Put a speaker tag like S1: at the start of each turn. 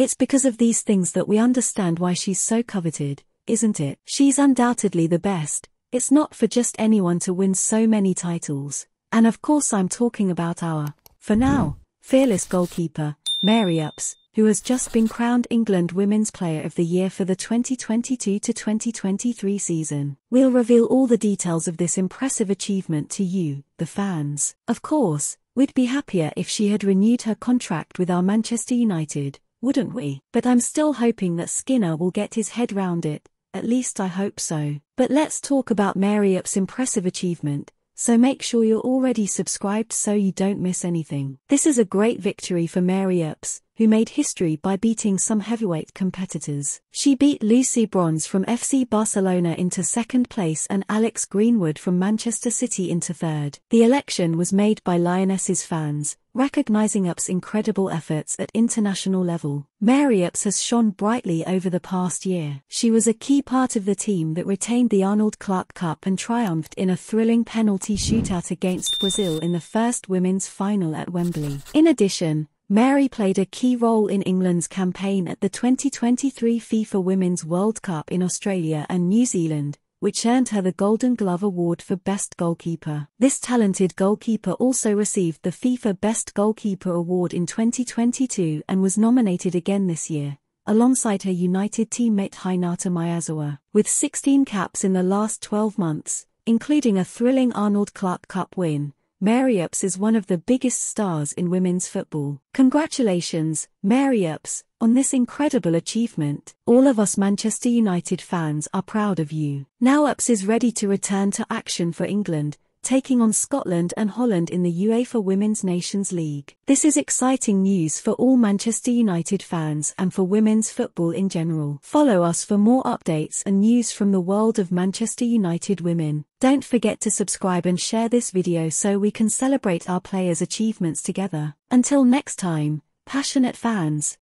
S1: It's because of these things that we understand why she's so coveted, isn't it? She's undoubtedly the best, it's not for just anyone to win so many titles. And of course I'm talking about our, for now, fearless goalkeeper, Mary Earps, who has just been crowned England Women's Player of the Year for the 2022 to 2023 season. We'll reveal all the details of this impressive achievement to you, the fans. Of course, we'd be happier if she had renewed her contract with our Manchester United, wouldn't we? But I'm still hoping that Skinner will get his head round it, at least I hope so. But let's talk about Mary Earps' impressive achievement, so make sure you're already subscribed so you don't miss anything. This is a great victory for Mary Earps, who made history by beating some heavyweight competitors. She beat Lucy Bronze from FC Barcelona into second place and Alex Greenwood from Manchester City into third. The election was made by Lionesses fans, recognizing Earps' incredible efforts at international level. Mary Earps has shone brightly over the past year. She was a key part of the team that retained the Arnold Clark Cup and triumphed in a thrilling penalty shootout against Brazil in the first women's final at Wembley. In addition, Mary played a key role in England's campaign at the 2023 FIFA Women's World Cup in Australia and New Zealand, which earned her the Golden Glove Award for Best Goalkeeper. This talented goalkeeper also received the FIFA Best Goalkeeper Award in 2022 and was nominated again this year, alongside her United teammate Hinata Miyazawa. With 16 caps in the last 12 months, including a thrilling Arnold Clark Cup win, Mary Earps is one of the biggest stars in women's football. Congratulations, Mary Earps, on this incredible achievement. All of us Manchester United fans are proud of you. Now Earps is ready to return to action for England, taking on Scotland and Holland in the UEFA Women's Nations League. This is exciting news for all Manchester United fans and for women's football in general. Follow us for more updates and news from the world of Manchester United women. Don't forget to subscribe and share this video so we can celebrate our players' achievements together. Until next time, passionate fans.